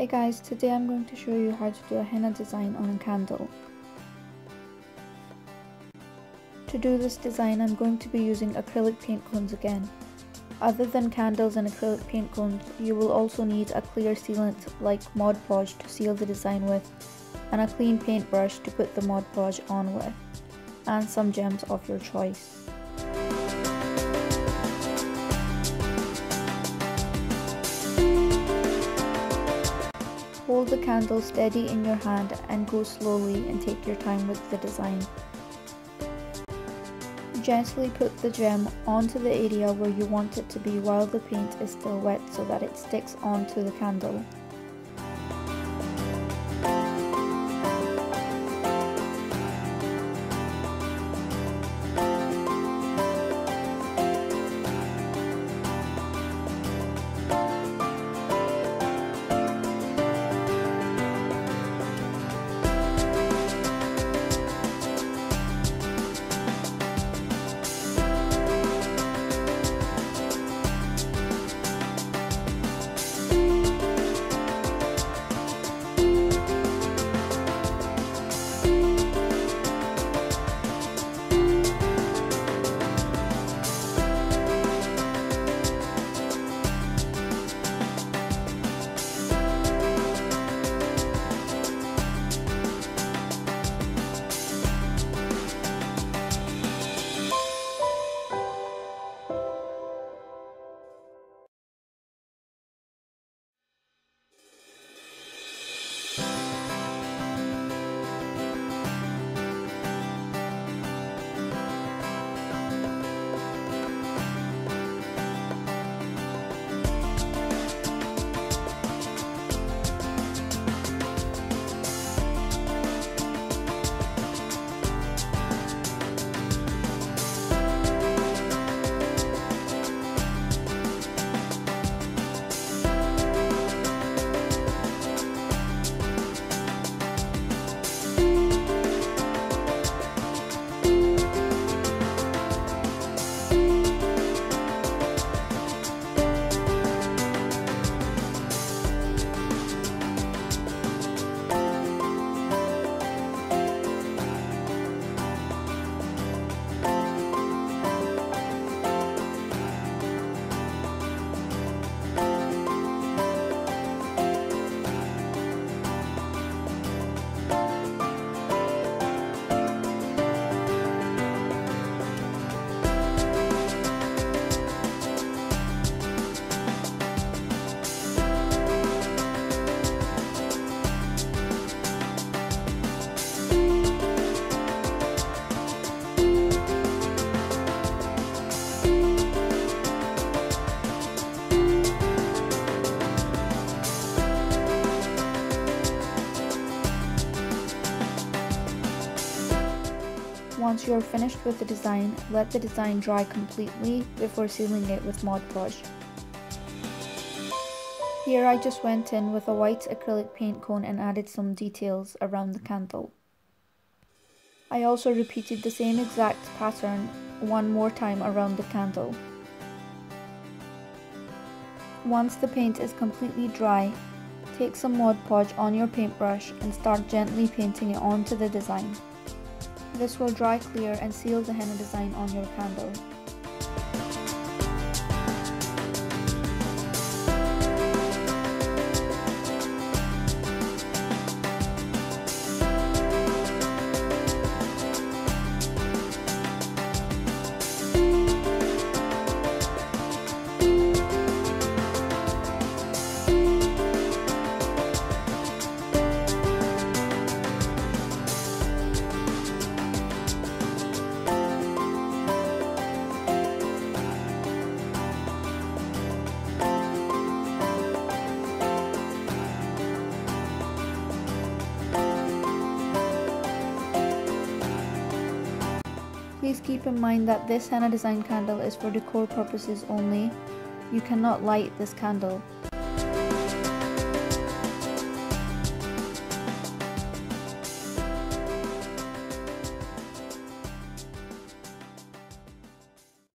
Hey guys, today I'm going to show you how to do a henna design on a candle. To do this design I'm going to be using acrylic paint cones again. Other than candles and acrylic paint cones, you will also need a clear sealant like Mod Podge to seal the design with, and a clean paintbrush to put the Mod Podge on with, and some gems of your choice. Hold the candle steady in your hand and go slowly and take your time with the design. Gently put the gem onto the area where you want it to be while the paint is still wet so that it sticks onto the candle. Once you are finished with the design, let the design dry completely before sealing it with Mod Podge. Here I just went in with a white acrylic paint cone and added some details around the candle. I also repeated the same exact pattern one more time around the candle. Once the paint is completely dry, take some Mod Podge on your paintbrush and start gently painting it onto the design. This will dry clear and seal the henna design on your candle. Please keep in mind that this henna design candle is for decor purposes only. You cannot light this candle.